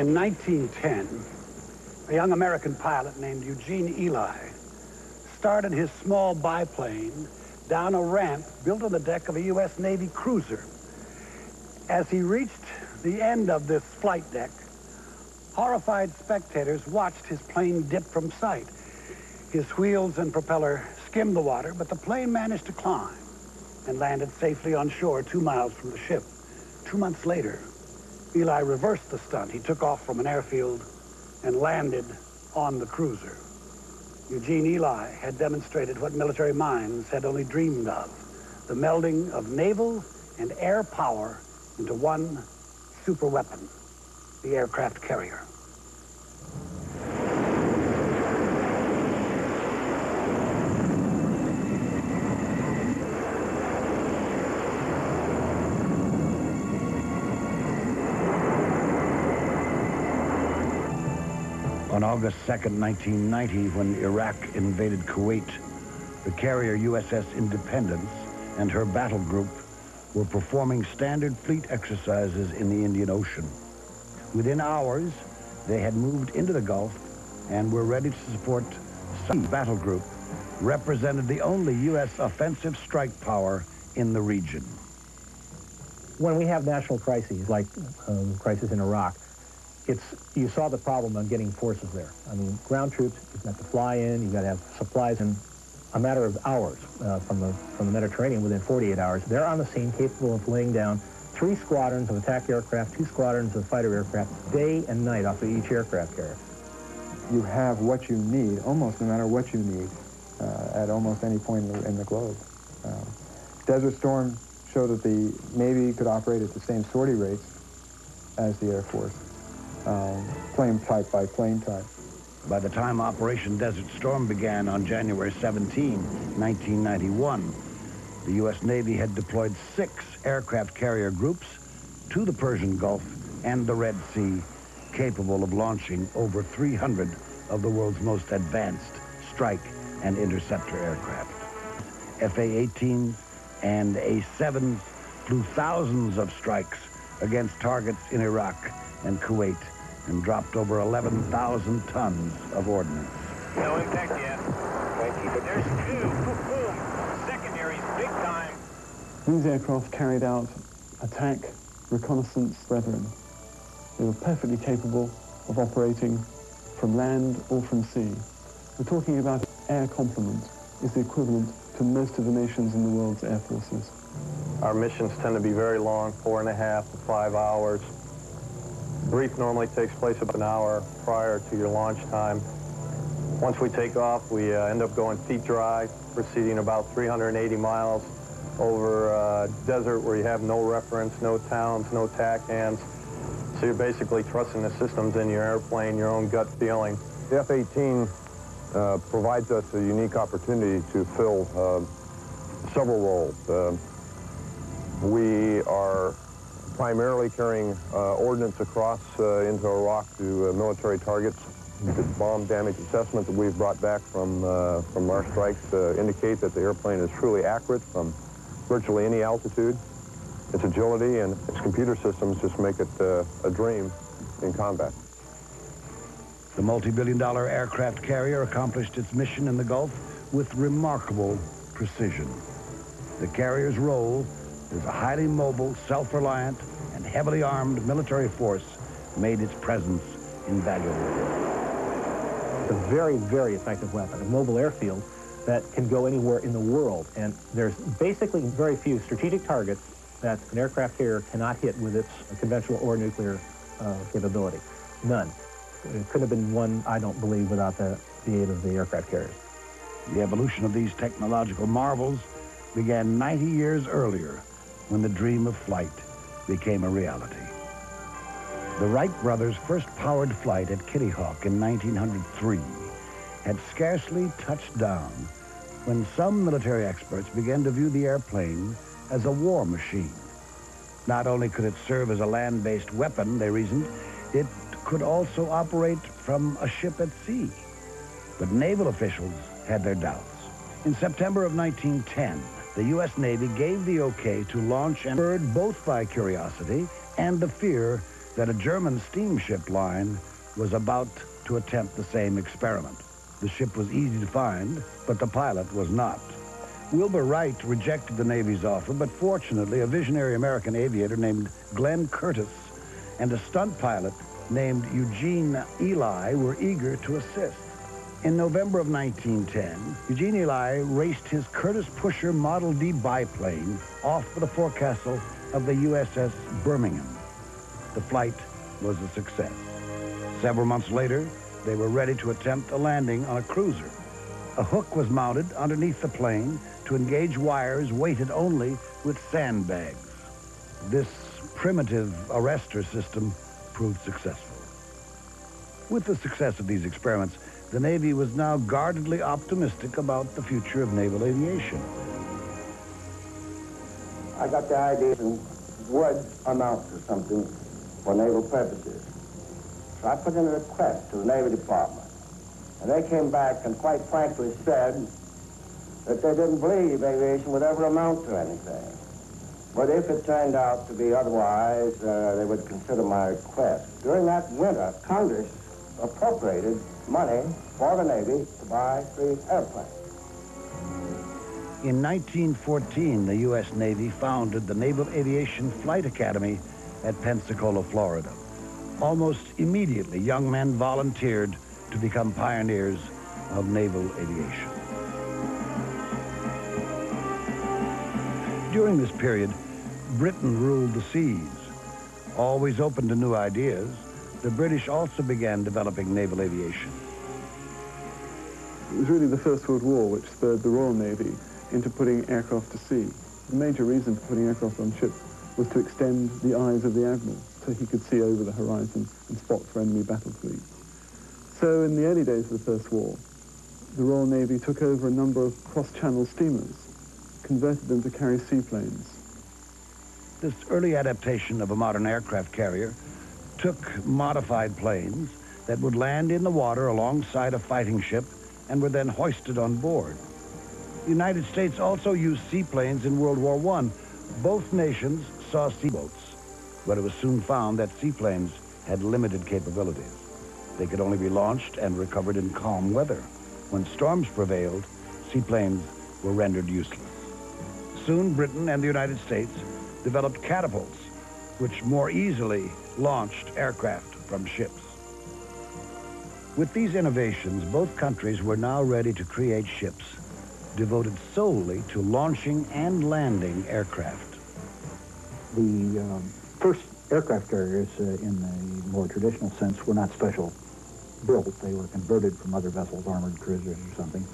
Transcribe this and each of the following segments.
In 1910, a young American pilot named Eugene Ely started his small biplane down a ramp built on the deck of a U.S. Navy cruiser. As he reached the end of this flight deck, horrified spectators watched his plane dip from sight. His wheels and propeller skimmed the water, but the plane managed to climb and landed safely on shore two miles from the ship. Two months later, Ely reversed the stunt. He took off from an airfield and landed on the cruiser. Eugene Ely had demonstrated what military minds had only dreamed of, the melding of naval and air power into one super weapon, the aircraft carrier. August 2nd, 1990, when Iraq invaded Kuwait, the carrier USS Independence and her battle group were performing standard fleet exercises in the Indian Ocean. Within hours, they had moved into the Gulf and were ready to support some battle group represented the only U.S. offensive strike power in the region. When we have national crises, like um, crisis in Iraq, it's, you saw the problem on getting forces there. I mean, ground troops, you've got to fly in, you've got to have supplies in a matter of hours uh, from, the, from the Mediterranean within 48 hours. They're on the scene capable of laying down three squadrons of attack aircraft, two squadrons of fighter aircraft, day and night off of each aircraft carrier. You have what you need, almost no matter what you need, uh, at almost any point in the, in the globe. Um, Desert Storm showed that the Navy could operate at the same sortie rates as the Air Force, um, plane type by plane type. By the time Operation Desert Storm began on January 17, 1991, the U.S. Navy had deployed six aircraft carrier groups to the Persian Gulf and the Red Sea, capable of launching over 300 of the world's most advanced strike and interceptor aircraft. FA-18s and A-7s flew thousands of strikes against targets in Iraq and Kuwait and dropped over 11,000 tons of ordnance. No impact yet. But there's two. Boom, boom. Secondaries, big time. These aircraft carried out attack, reconnaissance, brethren. They were perfectly capable of operating from land or from sea. We're talking about air complement is the equivalent to most of the nations in the world's air forces. Our missions tend to be very long, four and a half to five hours. Brief normally takes place about an hour prior to your launch time. Once we take off, we uh, end up going feet dry, proceeding about 380 miles over uh, desert where you have no reference, no towns, no TACANs. So you're basically trusting the systems in your airplane, your own gut feeling. The F-18 uh, provides us a unique opportunity to fill uh, several roles. Uh, we are primarily carrying uh, ordnance across uh, into Iraq to uh, military targets. The bomb damage assessment that we've brought back from, from our strikes indicate that the airplane is truly accurate from virtually any altitude. Its agility and its computer systems just make it a dream in combat. The multi-billion dollar aircraft carrier accomplished its mission in the Gulf with remarkable precision. The carrier's role as a highly mobile, self-reliant, and heavily armed military force made its presence invaluable. It's a very, very effective weapon, a mobile airfield that can go anywhere in the world. And there's basically very few strategic targets that an aircraft carrier cannot hit with its conventional or nuclear uh, capability. None. It couldn't have been one, I don't believe, without the, the aid of the aircraft carriers. The evolution of these technological marvels began 90 years earlier when the dream of flight became a reality. The Wright brothers' first powered flight at Kitty Hawk in 1903 had scarcely touched down when some military experts began to view the airplane as a war machine. Not only could it serve as a land-based weapon, they reasoned, it could also operate from a ship at sea. But naval officials had their doubts. In September of 1910, the U.S. Navy gave the okay to launch and bird both by curiosity and the fear that a German steamship line was about to attempt the same experiment. The ship was easy to find, but the pilot was not. Wilbur Wright rejected the Navy's offer, but fortunately, a visionary American aviator named Glenn Curtiss and a stunt pilot named Eugene Ely were eager to assist. In November of 1910, Eugene Ely raced his Curtiss Pusher Model D biplane off the forecastle of the USS Birmingham. The flight was a success. Several months later, they were ready to attempt a landing on a cruiser. A hook was mounted underneath the plane to engage wires weighted only with sandbags. This primitive arrestor system proved successful. With the success of these experiments, the Navy was now guardedly optimistic about the future of naval aviation. I got the idea it would amount to something for naval purposes. So I put in a request to the Navy Department. And they came back and quite frankly said that they didn't believe aviation would ever amount to anything. But if it turned out to be otherwise, uh, they would consider my request. During that winter, Congress appropriated money for the Navy to buy three airplanes. In 1914, the U.S. Navy founded the Naval Aviation Flight Academy at Pensacola, Florida. Almost immediately, young men volunteered to become pioneers of naval aviation. During this period, Britain ruled the seas. Always open to new ideas, the British also began developing naval aviation. It was really the First World War which spurred the Royal Navy into putting aircraft to sea. The major reason for putting aircraft on ships was to extend the eyes of the admiral so he could see over the horizon and spot for enemy battle fleets. So in the early days of the First War, the Royal Navy took over a number of cross-channel steamers, converted them to carry seaplanes. This early adaptation of a modern aircraft carrier took modified planes that would land in the water alongside a fighting ship and were then hoisted on board. The United States also used seaplanes in World War I. Both nations saw seaboats, but it was soon found that seaplanes had limited capabilities. They could only be launched and recovered in calm weather. When storms prevailed, seaplanes were rendered useless. Soon, Britain and the United States developed catapults, which more easily launched aircraft from ships. With these innovations, both countries were now ready to create ships devoted solely to launching and landing aircraft. The um, first aircraft carriers, uh, in the more traditional sense, were not special built. They were converted from other vessels, armored cruisers or something,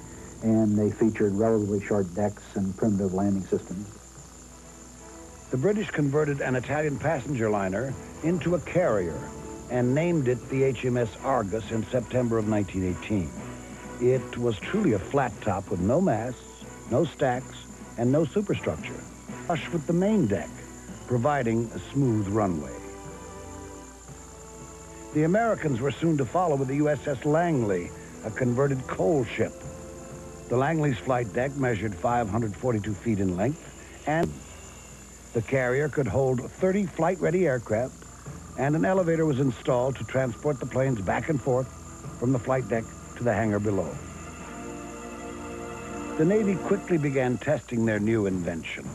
and they featured relatively short decks and primitive landing systems. The British converted an Italian passenger liner into a carrier and named it the HMS Argus in September of 1918. It was truly a flat top with no masts, no stacks, and no superstructure, flush with the main deck, providing a smooth runway. The Americans were soon to follow with the USS Langley, a converted coal ship. The Langley's flight deck measured 542 feet in length, and the carrier could hold 30 flight-ready aircraft, and an elevator was installed to transport the planes back and forth from the flight deck to the hangar below. The Navy quickly began testing their new invention.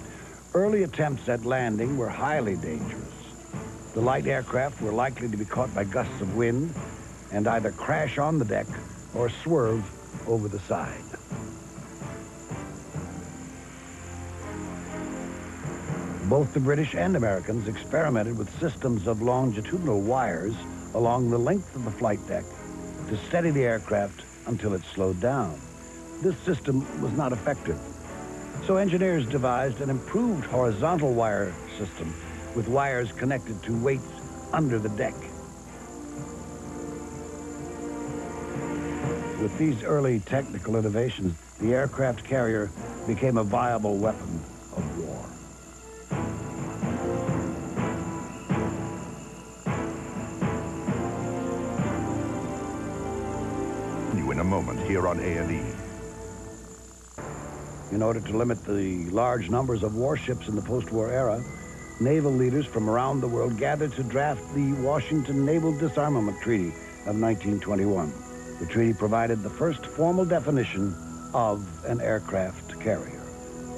Early attempts at landing were highly dangerous. The light aircraft were likely to be caught by gusts of wind and either crash on the deck or swerve over the side. Both the British and Americans experimented with systems of longitudinal wires along the length of the flight deck to steady the aircraft until it slowed down. This system was not effective. So engineers devised an improved horizontal wire system with wires connected to weights under the deck. With these early technical innovations, the aircraft carrier became a viable weapon on A&E. In order to limit the large numbers of warships in the post-war era, naval leaders from around the world gathered to draft the Washington Naval Disarmament Treaty of 1921. The treaty provided the first formal definition of an aircraft carrier.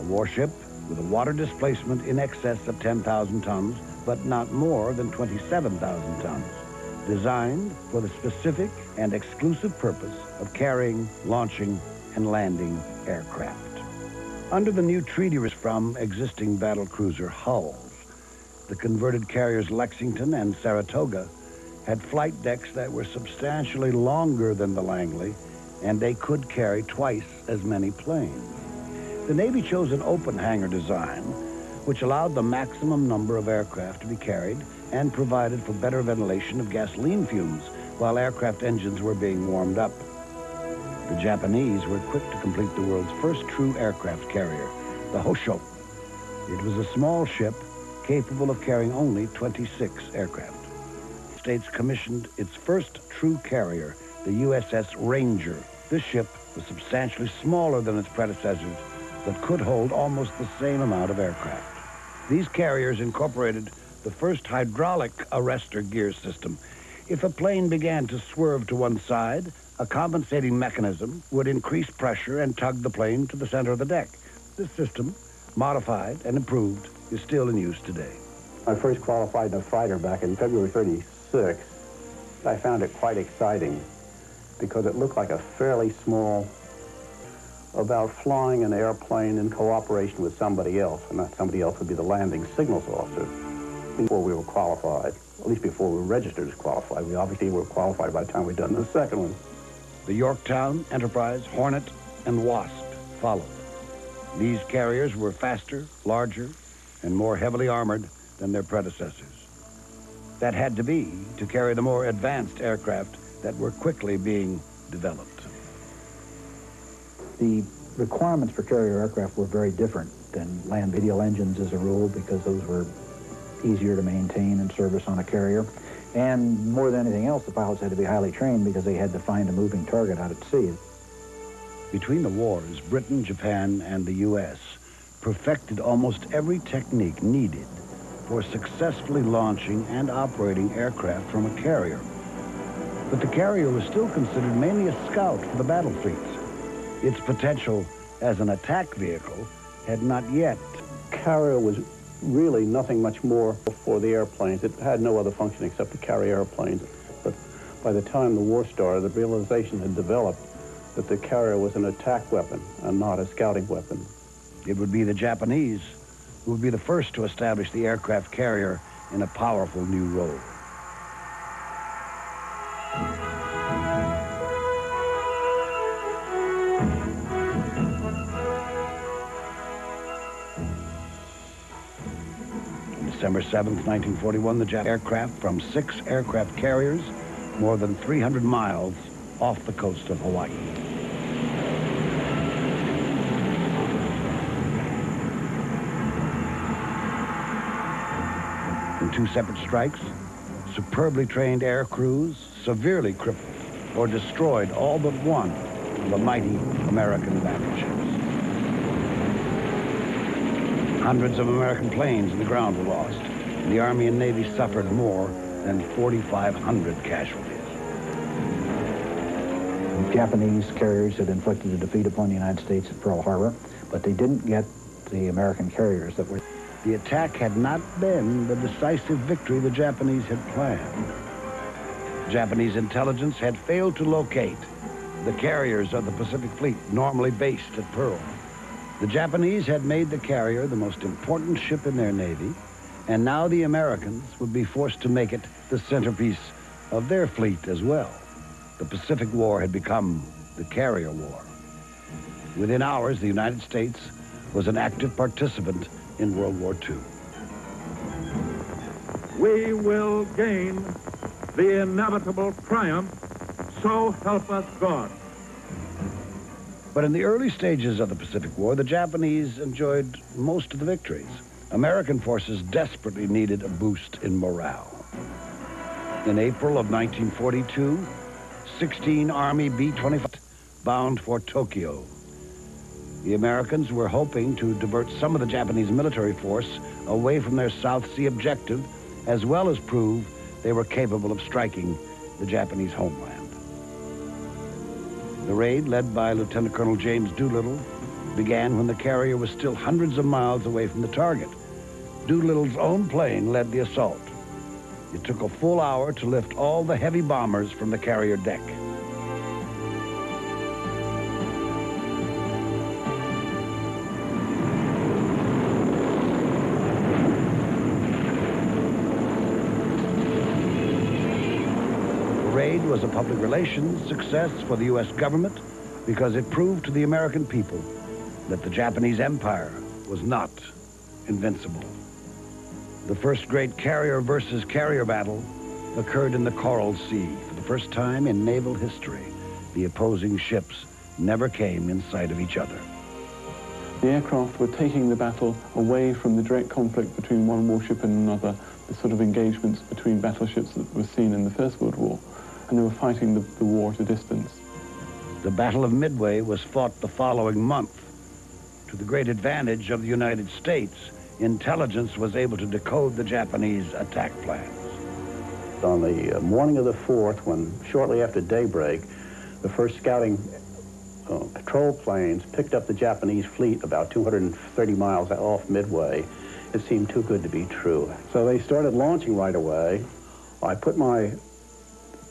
A warship with a water displacement in excess of 10,000 tons, but not more than 27,000 tons, designed for the specific and exclusive purpose of carrying, launching, and landing aircraft. Under the new treaty from existing battle cruiser hulls, the converted carriers Lexington and Saratoga had flight decks that were substantially longer than the Langley, and they could carry twice as many planes. The Navy chose an open hangar design, which allowed the maximum number of aircraft to be carried and provided for better ventilation of gasoline fumes while aircraft engines were being warmed up. The Japanese were quick to complete the world's first true aircraft carrier, the Hosho. It was a small ship capable of carrying only 26 aircraft. The States commissioned its first true carrier, the USS Ranger. This ship was substantially smaller than its predecessors, but could hold almost the same amount of aircraft. These carriers incorporated the first hydraulic arrestor gear system. If a plane began to swerve to one side, a compensating mechanism would increase pressure and tug the plane to the center of the deck. This system, modified and improved, is still in use today. I first qualified in a fighter back in February 36. I found it quite exciting because it looked like a fairly small, about flying an airplane in cooperation with somebody else, and that somebody else would be the landing signals officer. Before we were qualified, at least before we were registered as qualified, we obviously were qualified by the time we'd done the second one. The Yorktown, Enterprise, Hornet, and Wasp followed. These carriers were faster, larger, and more heavily armored than their predecessors. That had to be to carry the more advanced aircraft that were quickly being developed. The requirements for carrier aircraft were very different than land radial engines as a rule because those were easier to maintain and service on a carrier. And more than anything else, the pilots had to be highly trained because they had to find a moving target out at sea. Between the wars, Britain, Japan, and the U.S. perfected almost every technique needed for successfully launching and operating aircraft from a carrier. But the carrier was still considered mainly a scout for the battle fleets. Its potential as an attack vehicle had not yet. Carrier was really nothing much more for the airplanes. It had no other function except to carry airplanes. But by the time the war started, the realization had developed that the carrier was an attack weapon and not a scouting weapon. It would be the Japanese who would be the first to establish the aircraft carrier in a powerful new role. December 7, 1941, the Jap aircraft from six aircraft carriers more than 300 miles off the coast of Hawaii. In two separate strikes, superbly trained air crews severely crippled or destroyed all but one of the mighty American battleships. Hundreds of American planes in the ground were lost, and the Army and Navy suffered more than 4,500 casualties. The Japanese carriers had inflicted a defeat upon the United States at Pearl Harbor, but they didn't get the American carriers that were... The attack had not been the decisive victory the Japanese had planned. Japanese intelligence had failed to locate the carriers of the Pacific Fleet normally based at Pearl. The Japanese had made the carrier the most important ship in their navy, and now the Americans would be forced to make it the centerpiece of their fleet as well. The Pacific War had become the carrier war. Within hours, the United States was an active participant in World War II. We will gain the inevitable triumph, so help us God. But in the early stages of the Pacific War, the Japanese enjoyed most of the victories. American forces desperately needed a boost in morale. In April of 1942, 16 Army B-25 bound for Tokyo. The Americans were hoping to divert some of the Japanese military force away from their South Sea objective, as well as prove they were capable of striking the Japanese homeland. The raid, led by Lieutenant Colonel James Doolittle, began when the carrier was still hundreds of miles away from the target. Doolittle's own plane led the assault. It took a full hour to lift all the heavy bombers from the carrier deck. Was a public relations success for the U.S. government because it proved to the American people that the Japanese Empire was not invincible. The first great carrier versus carrier battle occurred in the Coral Sea. For the first time in naval history, the opposing ships never came in sight of each other. The aircraft were taking the battle away from the direct conflict between one warship and another, the sort of engagements between battleships that were seen in the First World War, and they were fighting the, the war at a distance. The Battle of Midway was fought the following month. To the great advantage of the United States, intelligence was able to decode the Japanese attack plans. On the uh, morning of the 4th, when shortly after daybreak, the first scouting uh, patrol planes picked up the Japanese fleet about 230 miles off Midway, it seemed too good to be true. So they started launching right away. I put my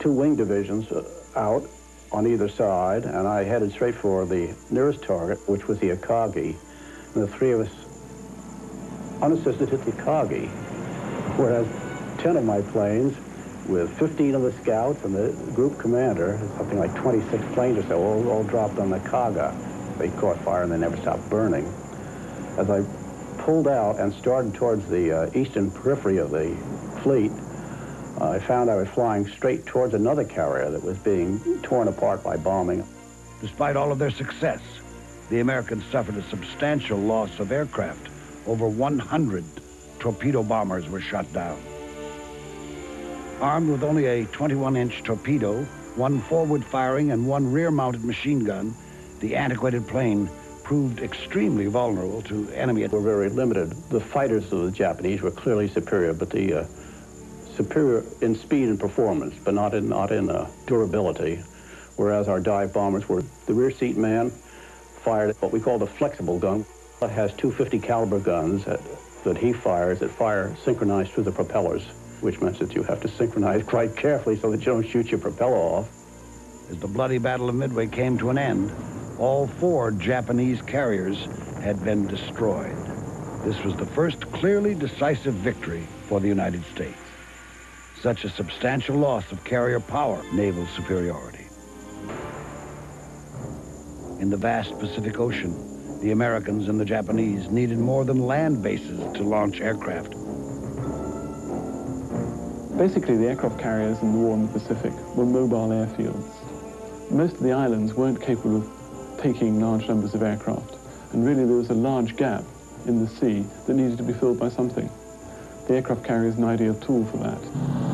two wing divisions uh, out on either side, and I headed straight for the nearest target, which was the Akagi. And the three of us unassisted hit the Akagi, whereas 10 of my planes, with 15 of the scouts and the group commander, something like 26 planes or so, all, all dropped on the Kaga. They caught fire and they never stopped burning. As I pulled out and started towards the uh, eastern periphery of the fleet, uh, I found I was flying straight towards another carrier that was being torn apart by bombing. Despite all of their success, the Americans suffered a substantial loss of aircraft. Over 100 torpedo bombers were shot down. Armed with only a 21-inch torpedo, one forward-firing and one rear-mounted machine gun, the antiquated plane proved extremely vulnerable to enemy. At were very limited. The fighters of the Japanese were clearly superior, but the uh, superior in speed and performance, but not in not in uh, durability. Whereas our dive bombers were the rear seat man fired what we call the flexible gun. It has two 50 caliber guns that, that he fires that fire synchronized through the propellers, which means that you have to synchronize quite carefully so that you don't shoot your propeller off. As the bloody Battle of Midway came to an end, all four Japanese carriers had been destroyed. This was the first clearly decisive victory for the United States. Such a substantial loss of carrier power, naval superiority. In the vast Pacific Ocean, the Americans and the Japanese needed more than land bases to launch aircraft. Basically, the aircraft carriers in the war in the Pacific were mobile airfields. Most of the islands weren't capable of taking large numbers of aircraft, and really there was a large gap in the sea that needed to be filled by something. The aircraft carrier is an ideal tool for that.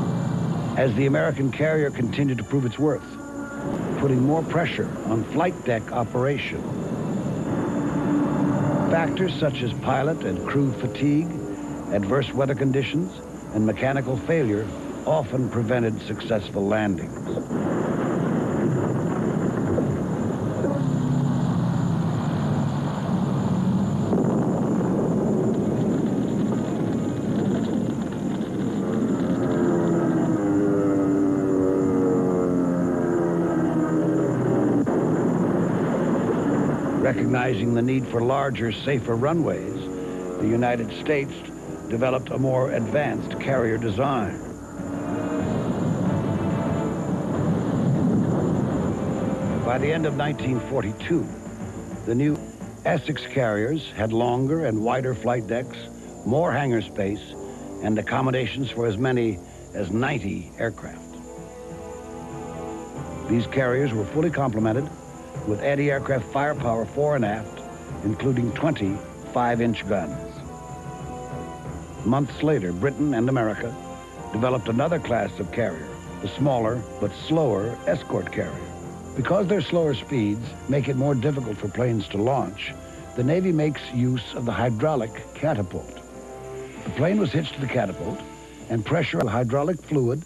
As the American carrier continued to prove its worth, putting more pressure on flight deck operation. Factors such as pilot and crew fatigue, adverse weather conditions, and mechanical failure often prevented successful landings. Recognizing the need for larger, safer runways, the United States developed a more advanced carrier design. By the end of 1942, the new Essex carriers had longer and wider flight decks, more hangar space, and accommodations for as many as 90 aircraft. These carriers were fully complemented with anti-aircraft firepower fore and aft, including 20 5-inch guns. Months later, Britain and America developed another class of carrier, the smaller but slower escort carrier. Because their slower speeds make it more difficult for planes to launch, the Navy makes use of the hydraulic catapult. The plane was hitched to the catapult and pressure of hydraulic fluid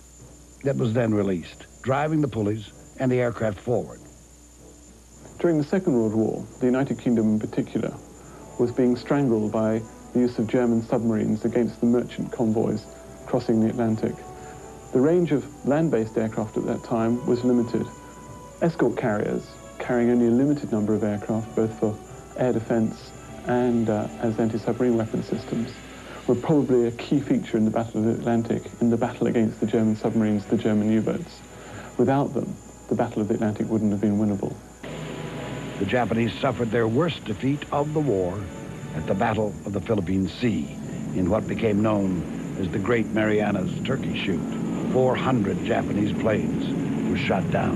that was then released, driving the pulleys and the aircraft forward. During the Second World War, the United Kingdom in particular was being strangled by the use of German submarines against the merchant convoys crossing the Atlantic. The range of land-based aircraft at that time was limited. Escort carriers, carrying only a limited number of aircraft, both for air defense and uh, as anti-submarine weapon systems, were probably a key feature in the Battle of the Atlantic, in the battle against the German submarines, the German U-boats. Without them, the Battle of the Atlantic wouldn't have been winnable. The Japanese suffered their worst defeat of the war at the Battle of the Philippine Sea in what became known as the Great Marianas Turkey Shoot. 400 Japanese planes were shot down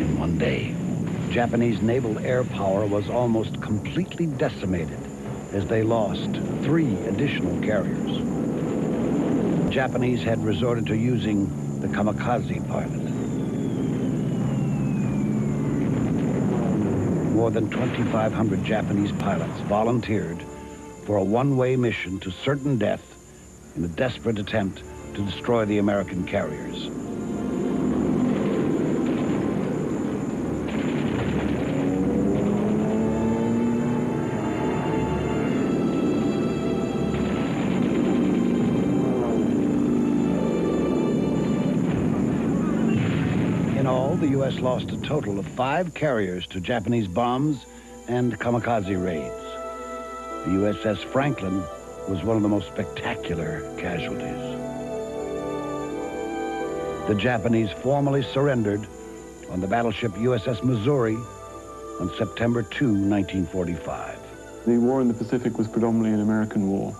in one day. Japanese naval air power was almost completely decimated as they lost three additional carriers. Japanese had resorted to using the kamikaze pilot. More than 2,500 Japanese pilots volunteered for a one-way mission to certain death in a desperate attempt to destroy the American carriers. Total of five carriers to Japanese bombs and kamikaze raids. The USS Franklin was one of the most spectacular casualties. The Japanese formally surrendered on the battleship USS Missouri on September 2, 1945. The war in the Pacific was predominantly an American war.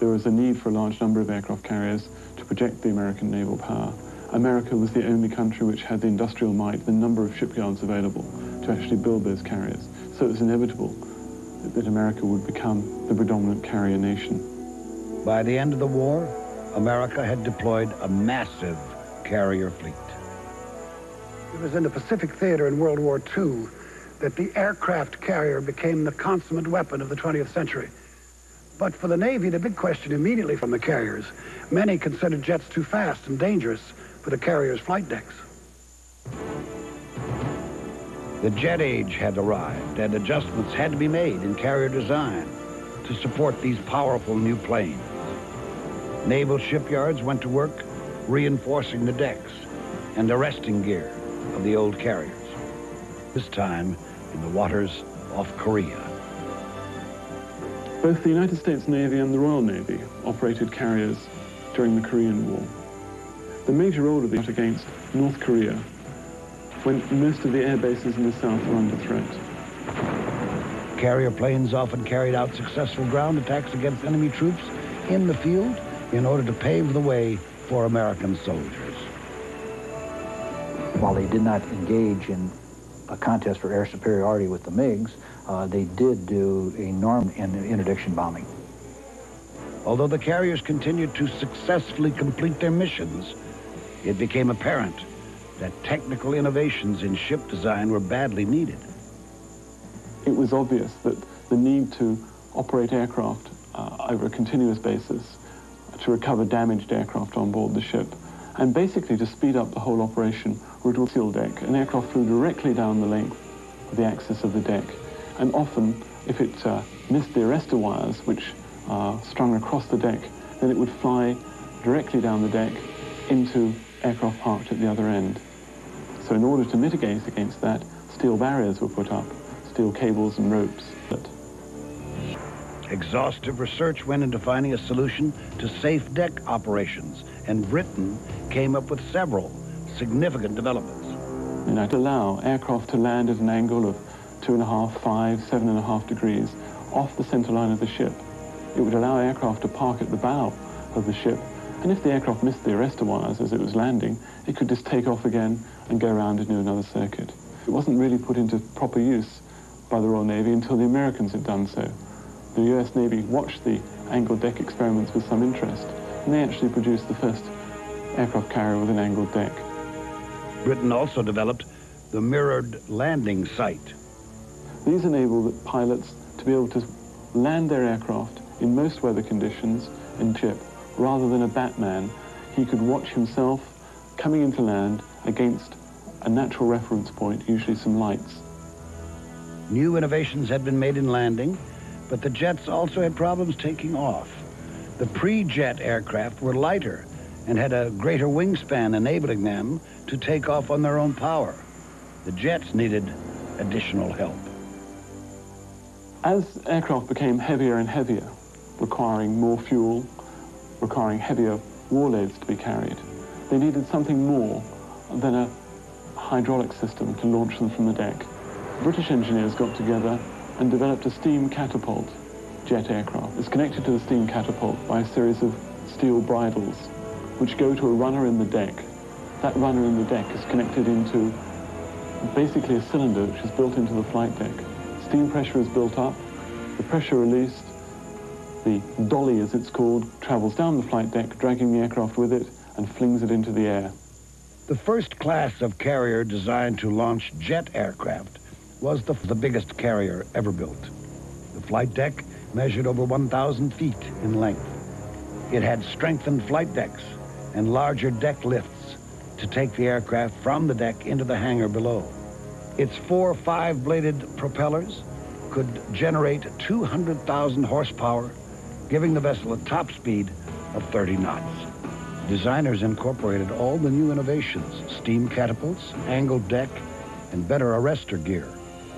There was a need for a large number of aircraft carriers to project the American naval power. America was the only country which had the industrial might, the number of shipyards available to actually build those carriers. So it was inevitable that America would become the predominant carrier nation. By the end of the war, America had deployed a massive carrier fleet. It was in the Pacific theater in World War II that the aircraft carrier became the consummate weapon of the 20th century. But for the Navy, the big question immediately from the carriers, many considered jets too fast and dangerous for the carrier's flight decks. The jet age had arrived, and adjustments had to be made in carrier design to support these powerful new planes. Naval shipyards went to work reinforcing the decks and arresting gear of the old carriers, this time in the waters off Korea. Both the United States Navy and the Royal Navy operated carriers during the Korean War. The major role of these against North Korea when most of the air bases in the south were under threat. Carrier planes often carried out successful ground attacks against enemy troops in the field in order to pave the way for American soldiers. While they did not engage in a contest for air superiority with the MiGs, uh, they did do enormous interdiction bombing. Although the carriers continued to successfully complete their missions, it became apparent that technical innovations in ship design were badly needed. It was obvious that the need to operate aircraft uh, over a continuous basis to recover damaged aircraft on board the ship and basically to speed up the whole operation would a seal deck. An aircraft flew directly down the length of the axis of the deck and often if it uh, missed the arrestor wires which are strung across the deck then it would fly directly down the deck into aircraft parked at the other end. So in order to mitigate against that, steel barriers were put up, steel cables and ropes. Exhaustive research went into finding a solution to safe deck operations, and Britain came up with several significant developments. And I'd allow aircraft to land at an angle of two and a half, five, seven and a half degrees off the center line of the ship. It would allow aircraft to park at the bow of the ship and if the aircraft missed the arrestor wires as it was landing, it could just take off again and go around and do another circuit. It wasn't really put into proper use by the Royal Navy until the Americans had done so. The US Navy watched the angled deck experiments with some interest, and they actually produced the first aircraft carrier with an angled deck. Britain also developed the mirrored landing sight. These enable the pilots to be able to land their aircraft in most weather conditions in ship, rather than a batsman. He could watch himself coming into land against a natural reference point, usually some lights. New innovations had been made in landing, but the jets also had problems taking off. The pre-jet aircraft were lighter and had a greater wingspan, enabling them to take off on their own power. The jets needed additional help. As aircraft became heavier and heavier, requiring more fuel, requiring heavier warheads to be carried, they needed something more than a hydraulic system to launch them from the deck. British engineers got together and developed a steam catapult jet aircraft. It's connected to the steam catapult by a series of steel bridles, which go to a runner in the deck. That runner in the deck is connected into basically a cylinder which is built into the flight deck. Steam pressure is built up, the pressure released, the dolly, as it's called, travels down the flight deck, dragging the aircraft with it, and flings it into the air. The first class of carrier designed to launch jet aircraft was the, the biggest carrier ever built. The flight deck measured over 1,000 feet in length. It had strengthened flight decks and larger deck lifts to take the aircraft from the deck into the hangar below. Its four five-bladed propellers could generate 200,000 horsepower, giving the vessel a top speed of 30 knots. Designers incorporated all the new innovations, steam catapults, angled deck, and better arrestor gear.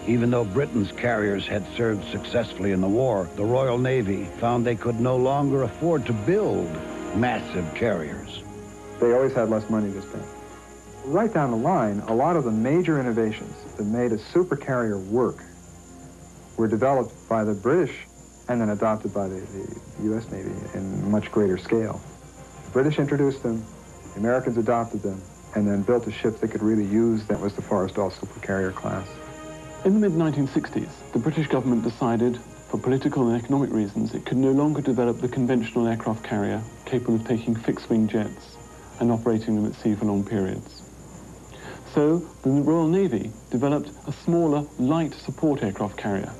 Even though Britain's carriers had served successfully in the war, the Royal Navy found they could no longer afford to build massive carriers. They always had less money to spend. Right down the line, a lot of the major innovations that made a supercarrier work were developed by the British and then adopted by the, the U.S. Navy in much greater scale. The British introduced them, the Americans adopted them, and then built a ship that could really use that was the Forrestal supercarrier class. In the mid-1960s, the British government decided, for political and economic reasons, it could no longer develop the conventional aircraft carrier capable of taking fixed-wing jets and operating them at sea for long periods. So the Royal Navy developed a smaller, light support aircraft carrier,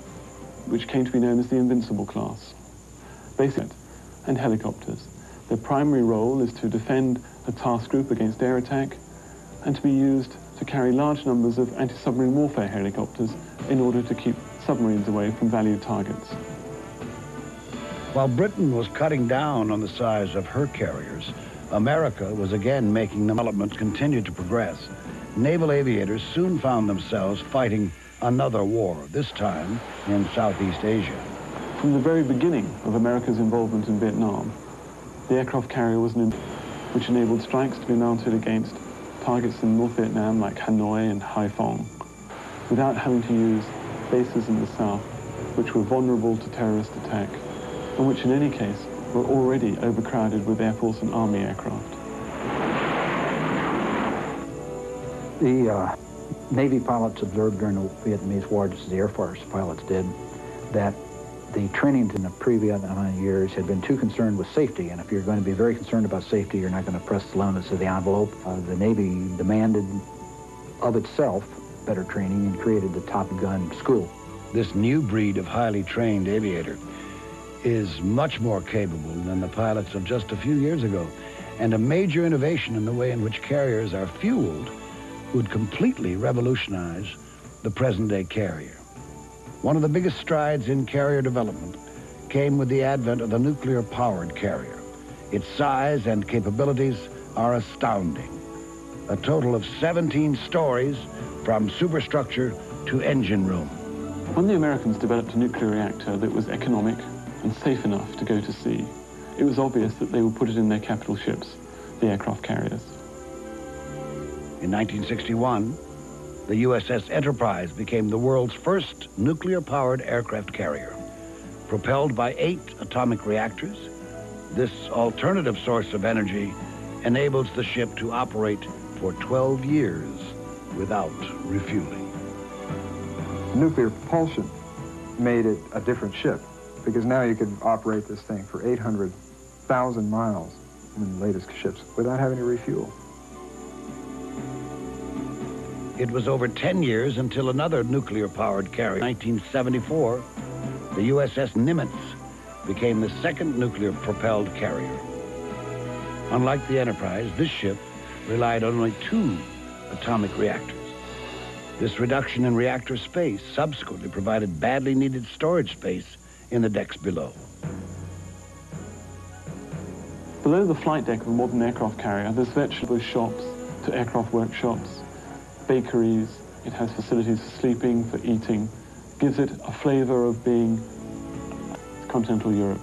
which came to be known as the Invincible class. Basic and helicopters. Their primary role is to defend a task group against air attack and to be used to carry large numbers of anti-submarine warfare helicopters in order to keep submarines away from valued targets. While Britain was cutting down on the size of her carriers, America was again making developments continue to progress. Naval aviators soon found themselves fighting another war, this time in Southeast Asia. From the very beginning of America's involvement in Vietnam, the aircraft carrier was an which enabled strikes to be mounted against targets in North Vietnam like Hanoi and Haiphong, without having to use bases in the south, which were vulnerable to terrorist attack, and which in any case were already overcrowded with Air Force and Army aircraft. The uh, Navy pilots observed during the Vietnamese War, just as the Air Force pilots did, that the training in the pre-Vietnam years had been too concerned with safety, and if you're going to be very concerned about safety, you're not going to press the limits of the envelope. Uh, the Navy demanded of itself better training and created the Top Gun School. This new breed of highly trained aviator is much more capable than the pilots of just a few years ago, and a major innovation in the way in which carriers are fueled would completely revolutionize the present-day carrier. One of the biggest strides in carrier development came with the advent of the nuclear-powered carrier. Its size and capabilities are astounding. A total of 17 stories from superstructure to engine room. When the Americans developed a nuclear reactor that was economic and safe enough to go to sea, it was obvious that they would put it in their capital ships, the aircraft carriers. In 1961, the USS Enterprise became the world's first nuclear-powered aircraft carrier. Propelled by eight atomic reactors, this alternative source of energy enables the ship to operate for 12 years without refueling. Nuclear propulsion made it a different ship because now you could operate this thing for 800,000 miles in the latest ships without having to refuel. It was over 10 years until another nuclear-powered carrier, 1974, the USS Nimitz became the second nuclear-propelled carrier. Unlike the Enterprise, this ship relied on only two atomic reactors. This reduction in reactor space subsequently provided badly needed storage space in the decks below. Below the flight deck of a modern aircraft carrier, there's virtually shops to aircraft workshops, bakeries, it has facilities for sleeping, for eating, gives it a flavor of being continental Europe.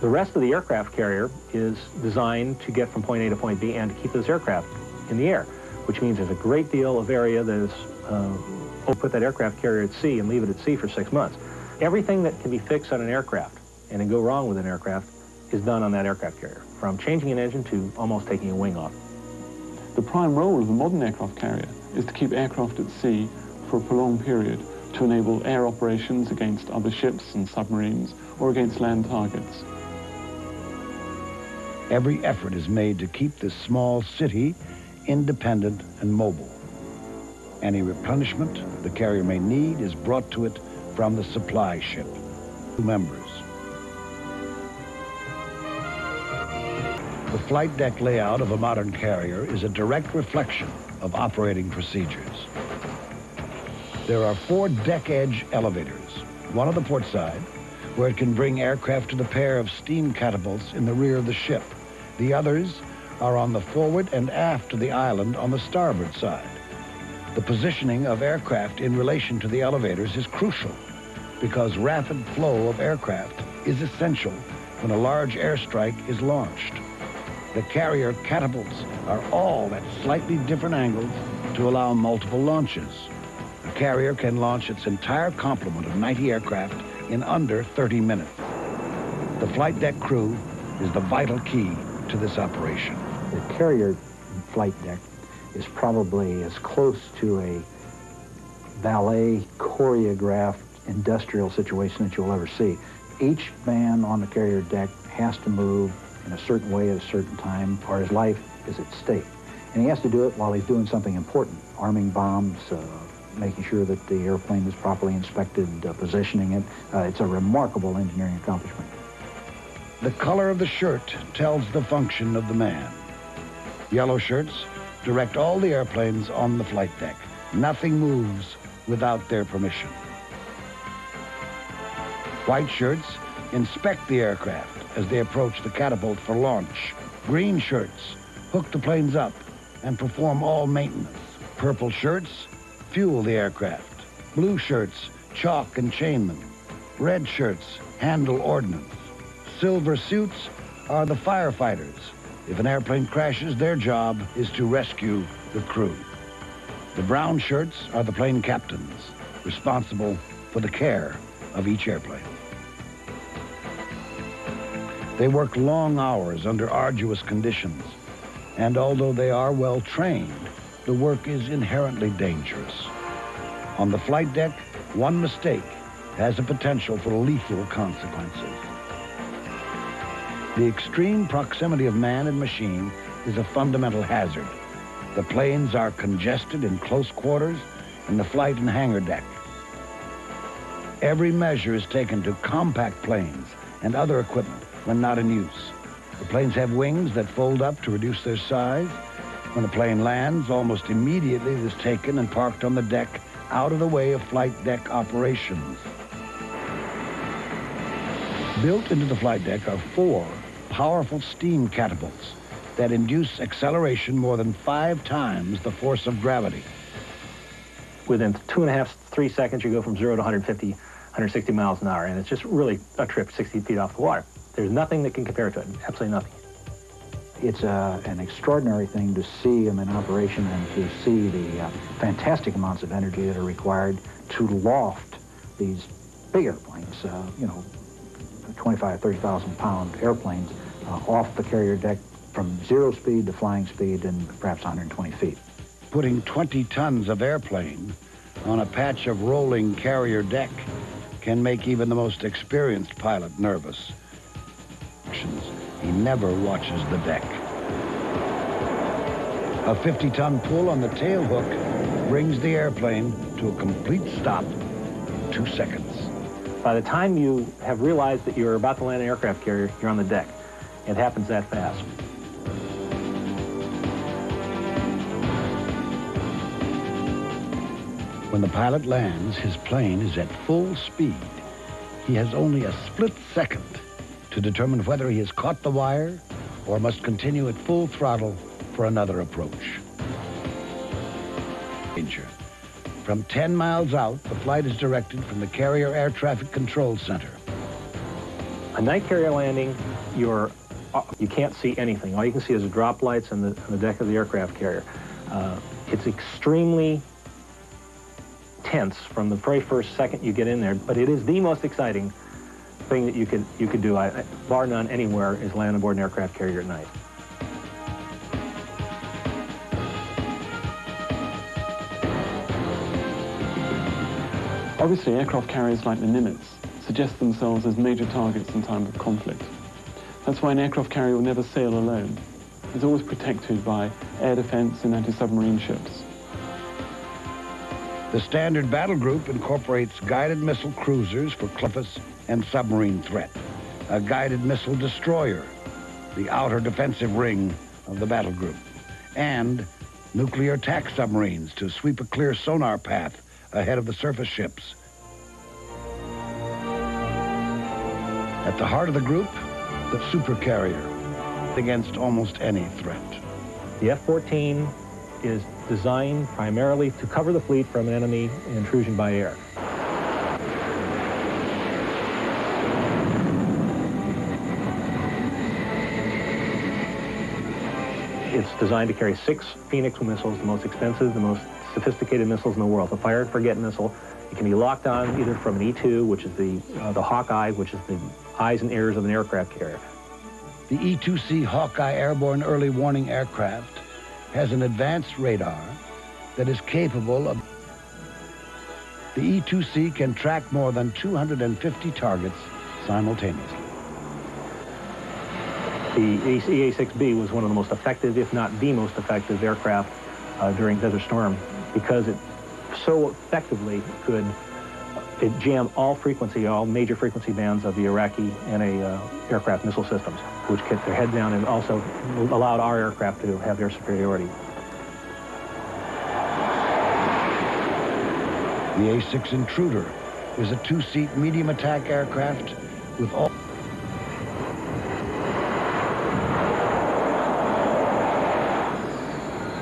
The rest of the aircraft carrier is designed to get from point A to point B and to keep those aircraft in the air, which means there's a great deal of area that is, uh, put that aircraft carrier at sea and leave it at sea for six months. Everything that can be fixed on an aircraft and then go wrong with an aircraft is done on that aircraft carrier, from changing an engine to almost taking a wing off. The prime role of a modern aircraft carrier is to keep aircraft at sea for a prolonged period to enable air operations against other ships and submarines or against land targets. Every effort is made to keep this small city independent and mobile. Any replenishment the carrier may need is brought to it from the supply ship. Members. The flight deck layout of a modern carrier is a direct reflection of operating procedures. There are four deck edge elevators, one on the port side, where it can bring aircraft to the pair of steam catapults in the rear of the ship. The others are on the forward and aft of the island on the starboard side. The positioning of aircraft in relation to the elevators is crucial because rapid flow of aircraft is essential when a large airstrike is launched. The carrier catapults are all at slightly different angles to allow multiple launches. A carrier can launch its entire complement of 90 aircraft in under 30 minutes. The flight deck crew is the vital key to this operation. The carrier flight deck is probably as close to a ballet choreographed industrial situation that you'll ever see. Each man on the carrier deck has to move in a certain way at a certain time or his life is at stake. And he has to do it while he's doing something important, arming bombs, uh, making sure that the airplane is properly inspected, uh, positioning it. Uh, it's a remarkable engineering accomplishment. The color of the shirt tells the function of the man. Yellow shirts direct all the airplanes on the flight deck. Nothing moves without their permission. White shirts inspect the aircraft as they approach the catapult for launch. Green shirts hook the planes up and perform all maintenance. Purple shirts fuel the aircraft. Blue shirts chock and chain them. Red shirts handle ordnance. Silver suits are the firefighters. If an airplane crashes, their job is to rescue the crew. The brown shirts are the plane captains, responsible for the care of each airplane. They work long hours under arduous conditions, and although they are well trained, the work is inherently dangerous. On the flight deck, one mistake has a potential for lethal consequences. The extreme proximity of man and machine is a fundamental hazard. The planes are congested in close quarters in the flight and hangar deck. Every measure is taken to compact planes and other equipment when not in use. The planes have wings that fold up to reduce their size. When the plane lands, almost immediately it is taken and parked on the deck out of the way of flight deck operations. Built into the flight deck are four powerful steam catapults that induce acceleration more than five times the force of gravity. Within two and a half, three seconds, you go from zero to 150, 160 miles an hour, and it's just really a trip 60 feet off the water. There's nothing that can compare to it, absolutely nothing. It's uh, an extraordinary thing to see them in operation and to see the uh, fantastic amounts of energy that are required to loft these big airplanes, uh, you know, 25, 30,000 pound airplanes uh, off the carrier deck from zero speed to flying speed and perhaps 120 feet. Putting 20 tons of airplane on a patch of rolling carrier deck can make even the most experienced pilot nervous. He never watches the deck. A 50-ton pull on the tail hook brings the airplane to a complete stop in two seconds. By the time you have realized that you're about to land an aircraft carrier, you're on the deck. It happens that fast. When the pilot lands, his plane is at full speed. He has only a split second to determine whether he has caught the wire or must continue at full throttle for another approach. Danger. From 10 miles out, the flight is directed from the Carrier Air Traffic Control Center. A night carrier landing, you're, uh, you can't see anything. All you can see is the drop lights on the, the deck of the aircraft carrier. Uh, it's extremely tense from the very first second you get in there, but it is the most exciting thing that you could, you could do, I, bar none anywhere, is land aboard an aircraft carrier at night. Obviously, aircraft carriers like the Nimitz suggest themselves as major targets in time of conflict. That's why an aircraft carrier will never sail alone. It's always protected by air defense and anti-submarine ships. The standard battle group incorporates guided missile cruisers for cliffs and submarine threat, a guided missile destroyer, the outer defensive ring of the battle group, and nuclear attack submarines to sweep a clear sonar path ahead of the surface ships. At the heart of the group, the supercarrier against almost any threat. The F-14 is designed primarily to cover the fleet from an enemy intrusion by air. It's designed to carry six Phoenix missiles, the most expensive, the most sophisticated missiles in the world. The fire and forget missile. It can be locked on either from an E-2, which is the, uh, the Hawkeye, which is the eyes and ears of an aircraft carrier. The E-2C Hawkeye airborne early warning aircraft has an advanced radar that is capable of... The E-2C can track more than 250 targets simultaneously. The EA-6B was one of the most effective, if not the most effective aircraft uh, during Desert Storm because it so effectively could it jam all frequency, all major frequency bands of the Iraqi NA uh, aircraft missile systems, which kept their head down and also allowed our aircraft to have their superiority. The A-6 Intruder is a two-seat medium attack aircraft with all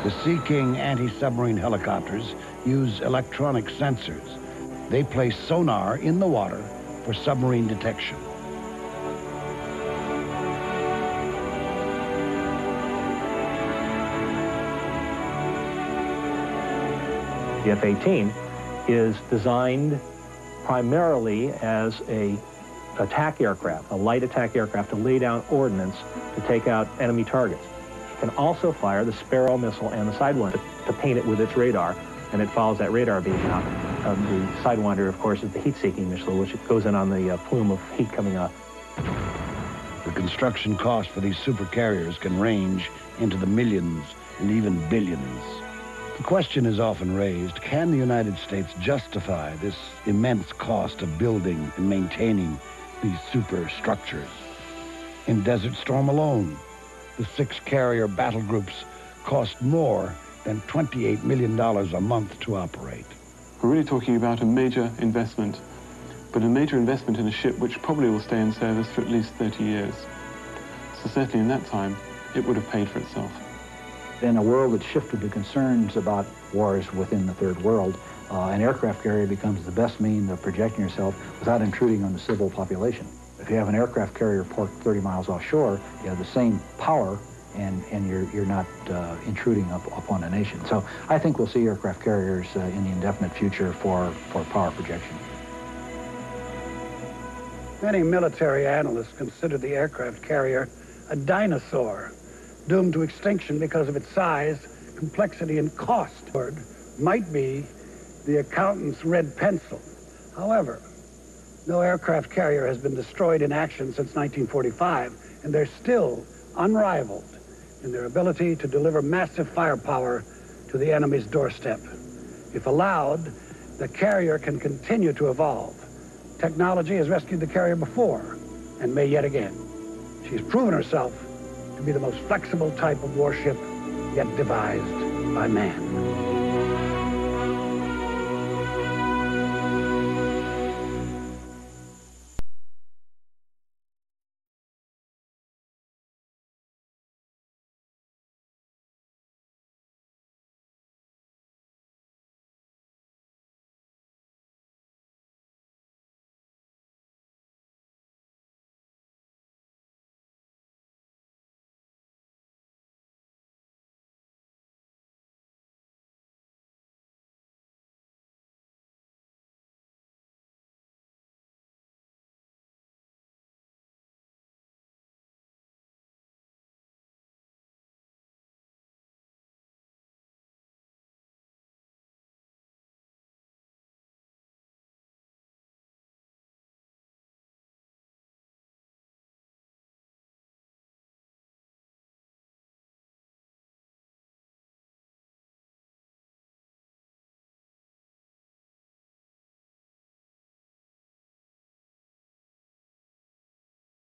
The Sea King anti-submarine helicopters use electronic sensors. They place sonar in the water for submarine detection. The F-18 is designed primarily as a attack aircraft, a light attack aircraft to lay down ordnance to take out enemy targets can also fire the Sparrow missile and the Sidewinder to, paint it with its radar, and it follows that radar beam out. Um, the Sidewinder, of course, is the heat-seeking missile, which goes in on the uh, plume of heat coming up. The construction cost for these supercarriers can range into the millions and even billions. The question is often raised, can the United States justify this immense cost of building and maintaining these superstructures? In Desert Storm alone, the six carrier battle groups cost more than $28 million a month to operate. We're really talking about a major investment, but a major investment in a ship which probably will stay in service for at least 30 years. So certainly in that time, it would have paid for itself. In a world that shifted to concerns about wars within the third world, uh, an aircraft carrier becomes the best means of projecting yourself without intruding on the civil population. If you have an aircraft carrier parked 30 miles offshore, you have the same power and, and you're, you're not uh, intruding up, upon a nation. So I think we'll see aircraft carriers uh, in the indefinite future for, for power projection. Many military analysts consider the aircraft carrier a dinosaur, doomed to extinction because of its size, complexity, and cost. Might be the accountant's red pencil. However, no aircraft carrier has been destroyed in action since 1945, and they're still unrivaled in their ability to deliver massive firepower to the enemy's doorstep. If allowed, the carrier can continue to evolve. Technology has rescued the carrier before and may yet again. She's proven herself to be the most flexible type of warship yet devised by man.